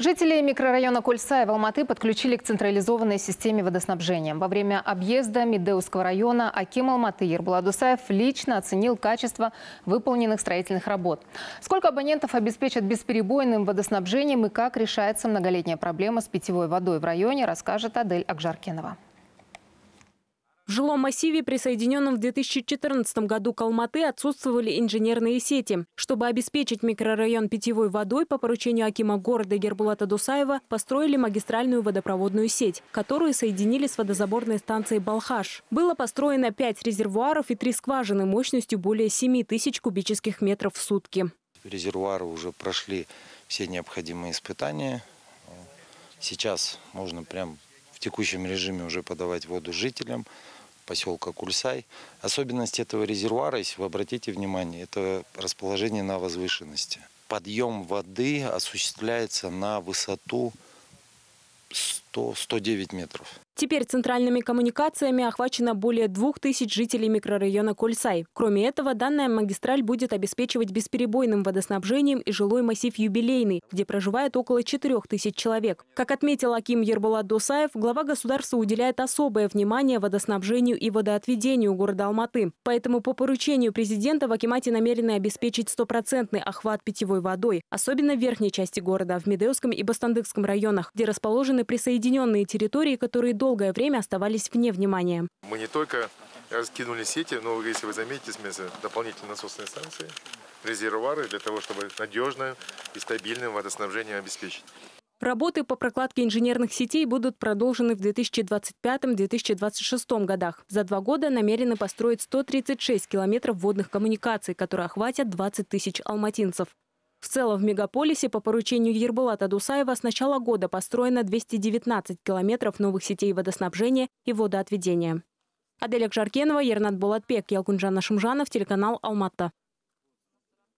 Жители микрорайона Кольца в Алматы подключили к централизованной системе водоснабжения. Во время объезда Медеуского района Аким Алматы Ербулат Дусаев лично оценил качество выполненных строительных работ. Сколько абонентов обеспечат бесперебойным водоснабжением и как решается многолетняя проблема с питьевой водой в районе, расскажет Адель Акжаркенова. Жилом массиве, присоединенном в 2014 году к Алматы, отсутствовали инженерные сети. Чтобы обеспечить микрорайон питьевой водой, по поручению Акима города Гербулата Дусаева построили магистральную водопроводную сеть, которую соединили с водозаборной станцией «Балхаш». Было построено пять резервуаров и три скважины мощностью более 7 тысяч кубических метров в сутки. Резервуары уже прошли все необходимые испытания. Сейчас можно прям в текущем режиме уже подавать воду жителям поселка Кульсай. Особенность этого резервуара, если вы обратите внимание, это расположение на возвышенности. Подъем воды осуществляется на высоту 100-109 метров. Теперь центральными коммуникациями охвачено более двух тысяч жителей микрорайона Кольсай. Кроме этого, данная магистраль будет обеспечивать бесперебойным водоснабжением и жилой массив «Юбилейный», где проживает около четырех тысяч человек. Как отметил Аким Ербулат Досаев, глава государства уделяет особое внимание водоснабжению и водоотведению города Алматы. Поэтому по поручению президента в Акимате намерены обеспечить стопроцентный охват питьевой водой, особенно в верхней части города, в Медеуском и Бастандыкском районах, где расположены присоединенные территории, которые до долгое время оставались вне внимания. Мы не только раскинули сети, но, если вы заметите, смысл дополнительные насосные станции, резервуары для того, чтобы надежное и стабильное водоснабжение обеспечить. Работы по прокладке инженерных сетей будут продолжены в 2025-2026 годах. За два года намерены построить 136 километров водных коммуникаций, которые охватят 20 тысяч алматинцев. В целом в мегаполисе по поручению Ербулата Дусаева с начала года построено 219 километров новых сетей водоснабжения и водоотведения. Аделя Жаркенова, Ернат Булатбек, Ялкунжана Шумжанов, телеканал Алматта.